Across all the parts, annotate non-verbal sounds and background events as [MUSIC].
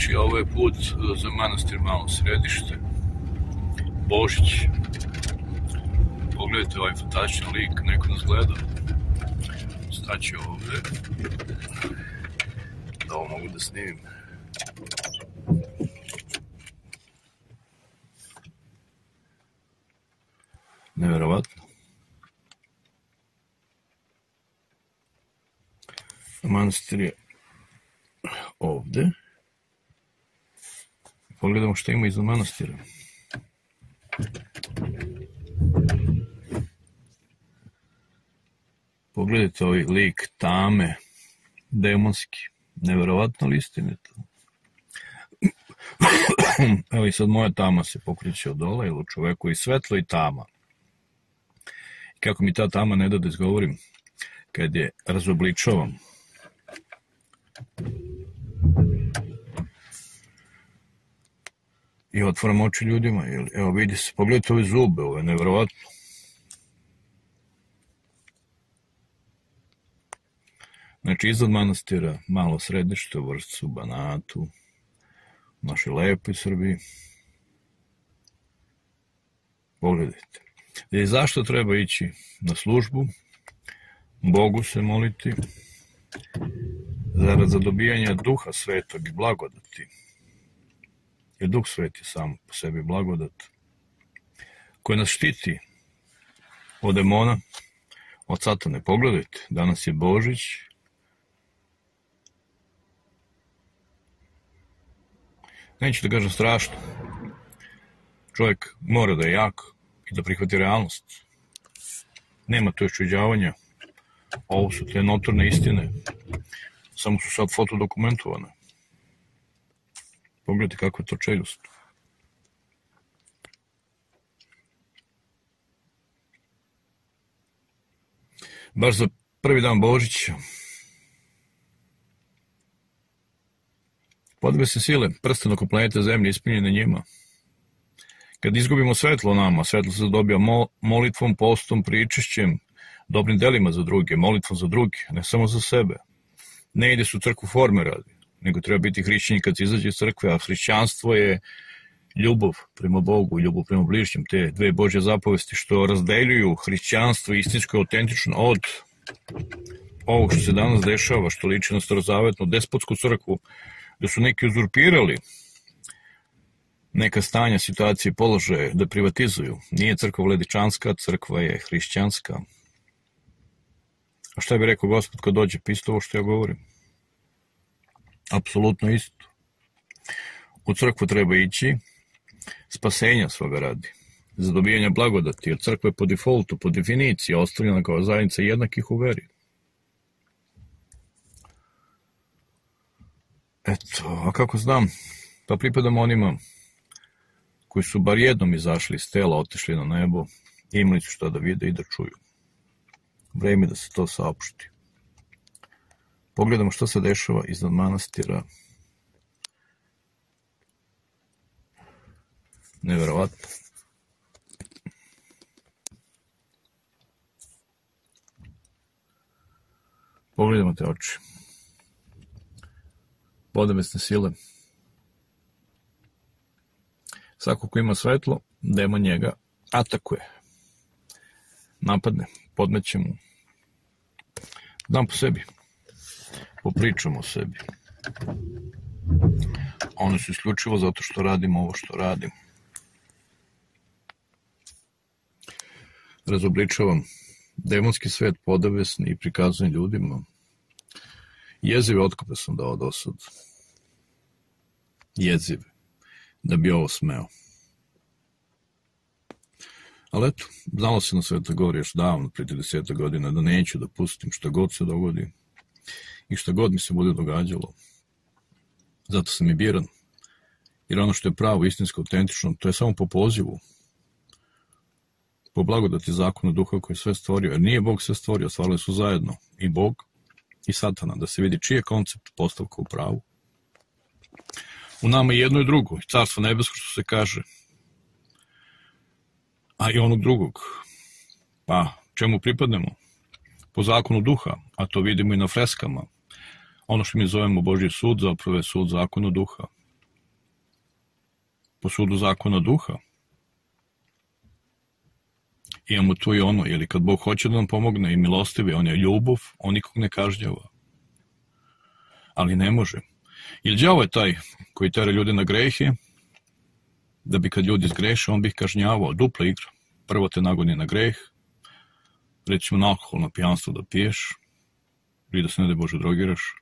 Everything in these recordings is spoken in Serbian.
Znači, ovo je put za manastir malo središte. Božić. Pogledajte ovaj fantastičan lik, neko nas gleda. Staću ovde. Da ovo mogu da snimim. Neverovatno. Manastir je ovde. Pogledamo šta ima iza manastira. Pogledajte ovaj lik tame, demonski. Neverovatno istinito. [CLEARS THROAT] Evo i sad moja tama se pokreće od dola, ili u čoveku i svetlo i tama. Kako mi ta tama ne da da izgovorim, kad je razobličavam, i otvaram oči ljudima. Evo vidi se, pogledajte ove zube, ovo je nevjerovatno. Znači, iznad manastira, malo središte u vrstu, Banatu, u našoj lepoj Srbiji. Pogledajte. I zašto treba ići na službu, Bogu se moliti, zarad zadobijanja duha svetog i blagodati, jer duh sveti sam po sebi blagodat, koji nas štiti od demona, od satane. Pogledajte, danas je Božić, neću da kažem strašno. Čovjek mora da je jak i da prihvati realnost. Nema to iščuđavanja. Ovo su te notorne istine. Samo su sad fotodokumentovane. Pogledajte kako je to čeljust. Baš za prvi dan Božića Podbe se sile, prsten oko planete Zemlje ispunjene njima. Kad izgubimo svetlo nama, svetlo se dobija molitvom, postom, pričešćem, dobrim delima za druge, molitvom za druge, ne samo za sebe. Ne ide su crkvu forme radi, nego treba biti hrišćani kad se izađe iz crkve, a hrišćanstvo je ljubav prema Bogu ljubav prema bližnjem, te dve Božje zapovesti što razdeljuju hrišćanstvo istinsko i autentično od ovog što se danas dešava, što liči na starozavetnu despotsku crkvu, da su neki uzurpirali neka stanja, situacije, položaje da privatizuju. Nije crkva vledičanska, crkva je hrišćanska. A šta bi rekao gospod kad dođe, pisto ovo što ja govorim? Apsolutno isto. U crkvu treba ići spasenja svoga radi, za dobijanje blagodati, jer crkva je po defaultu, po definiciji, ostavljena kao zajednica jednakih u veri. Eto, a kako znam, pa pripadam onima koji su bar jednom izašli iz tela, otišli na nebo, imali su šta da vide i da čuju. Vreme da se to saopšti. Pogledamo šta se dešava iznad manastira. Neverovatno. Pogledamo te oči. Podemesne sile. Svako ko ima svetlo, demon njega atakuje. Napadne, podmeće mu. Dam po sebi. Popričamo o sebi. One su isključivo zato što radimo ovo što radimo. Razobličavam demonski svet podavesni i prikazujem ljudima. Jezive otkope sam dao do sad. Jezive. Da bi ovo smeo. Ali eto, znalo se na Sveta Gori još davno, prije 30 godina, da neću da pustim šta god se dogodi i šta god mi se bude događalo. Zato sam i biran. Jer ono što je pravo, istinsko, autentično, to je samo po pozivu. Po blagodati zakonu duha koji je sve stvorio. Jer nije Bog sve stvorio, stvarili su zajedno. I Bog i satana. Da se vidi čiji je koncept postavka u pravu. U nama jedno i drugo. Carstvo nebesko što se kaže. A i onog drugog. Pa, čemu pripadnemo? Po zakonu duha, a to vidimo i na freskama ono što mi zovemo Božji sud, zapravo je sud zakona duha. po sudu zakona duha. Imamo tu i ono, jer kad Bog hoće da nam pomogne i milostivi, on je ljubav, on nikog ne kažnjava. Ali ne može. Jer đavo je taj koji tera ljude na grehe, da bi kad ljudi zgreše, on bi ih kažnjavao. Dupla igra. Prvo te nagoni na greh, recimo na alkohol, na pijanstvo da piješ, ili da se ne da Bože drogiraš,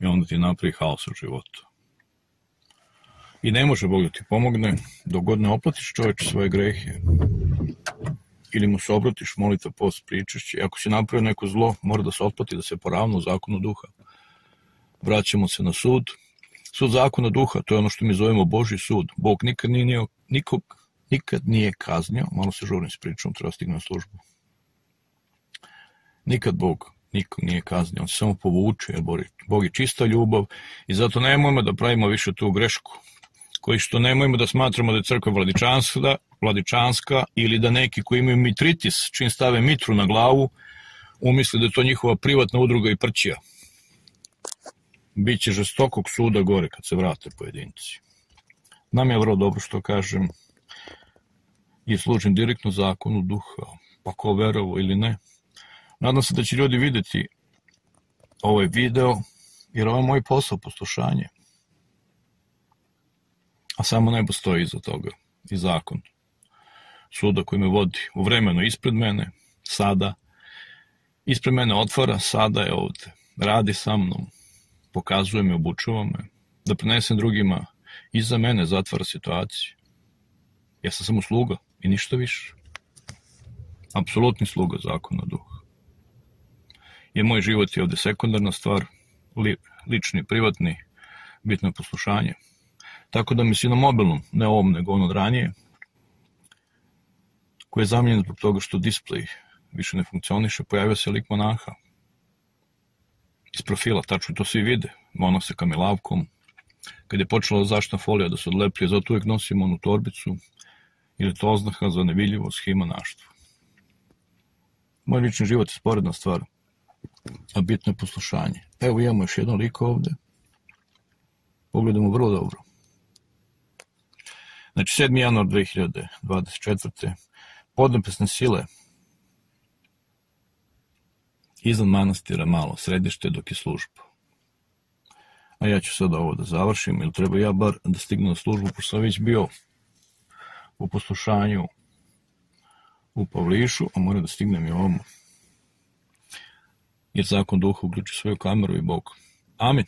i onda ti napravi haos u životu. I ne može Bog da ti pomogne dok god ne oplatiš čoveče svoje grehe. Ili mu se obratiš, molitva, post, pričešće. Ako si napravio neko zlo, mora da se otplati, da se poravno u zakonu duha. Vraćamo se na sud. Sud zakona duha, to je ono što mi zovemo Boži sud. Bog nikad nije, nikog, nikad nije kaznio, malo se žurim s pričom, treba stignu na službu. Nikad Bog nikog nije kaznio, on se samo povuče, jer Bog je čista ljubav i zato nemojmo da pravimo više tu grešku koji što nemojmo da smatramo da je crkva vladičanska, vladičanska ili da neki koji imaju mitritis, čim stave mitru na glavu, umisle da je to njihova privatna udruga i prćija. Biće žestokog suda gore kad se vrate pojedinci. Nam je vrlo dobro što kažem i služim direktno zakonu duha, pa ko verovo ili ne. Nadam se da će ljudi videti ovaj video, jer ovo je moj posao, poslušanje a samo nebo stoji iza toga i zakon. Suda koji me vodi u vremenu ispred mene, sada, ispred mene otvara, sada je ovde, radi sa mnom, pokazuje me, obučava me, da prenesem drugima, iza mene zatvara situaciju. Ja sam samo sluga i ništa više. Apsolutni sluga zakona duha. Jer moj život je ovde sekundarna stvar, li, lični, privatni, bitno je poslušanje. Tako da mislim na mobilnom, ne ovom, nego ono ranije, koji je zamijenjen zbog toga što display više ne funkcioniše, pojavio se lik monaha. Iz profila, tačno to svi vide, monah sa kamilavkom, kad je počela zaštna folija da se odlepljuje, zato uvijek nosimo onu torbicu, ili to oznaka za nevidljivost, naštvo. Moj lični život je sporedna stvar, a bitno je poslušanje. Evo imamo još jedno liko ovde, pogledamo vrlo dobro. Znači, 7. januar 2024. Podnepesne sile iznad manastira malo, središte dok je služba. A ja ću sad ovo da završim, ili treba ja bar da stignu na službu, pošto sam već bio u poslušanju u Pavlišu, a moram da stignem i ovom. Jer zakon duha uključi svoju kameru i Bog. Amin.